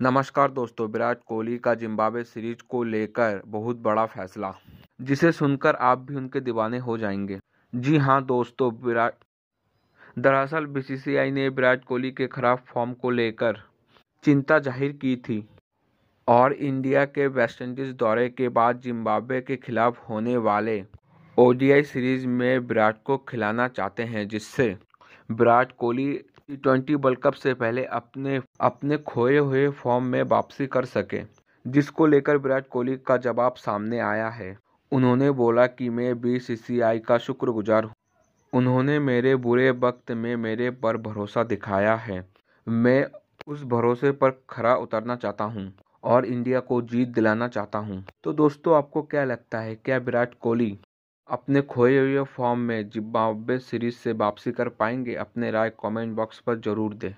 नमस्कार दोस्तों, विराट कोहली का जिम्बाब्वे सीरीज़ को लेकर बहुत बड़ा फैसला, जिसे सुनकर आप भी उनके दीवाने हो जाएँगे। जी हाँ दोस्तों, विराट, दरअसल बीसीसीआई ने विराट कोहली के खराब फॉर्म को लेकर चिंता ज़ाहिर की थी और इंडिया के वेस्टइंडीज दौरे के बाद जिम्बाब्वे के खिलाफ होने वाले ओडीआई सीरीज़ में विराट को खिलाना चाहते हैं, जिससे Virat Kohli T twenty World Cup से पहले अपने अपने खोए हुए फॉर्म में वापसी कर सके, जिसको लेकर विराट कोहली का जवाब सामने आया है। उन्होंने बोला कि मैं बीसीसीआई का शुक्रगुजार हूँ। उन्होंने मेरे बुरे वक्त में मेरे पर भरोसा दिखाया है। मैं उस भरोसे पर खरा उतरना चाहता हूँ और इंडिया को जीत दिलाना चाहता हूँ। तो दोस्तों, आपको क्या लगता है, क्या विराट कोहली अपने खोए हुए फॉर्म में जिम्बाब्वे सीरीज़ से वापसी कर पाएँगे, अपने राय कमेंट बॉक्स पर ज़रूर दें।